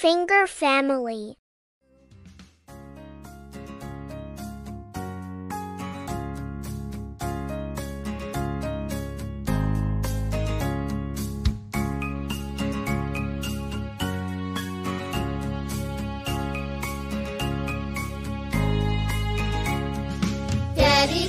Finger Family. Daddy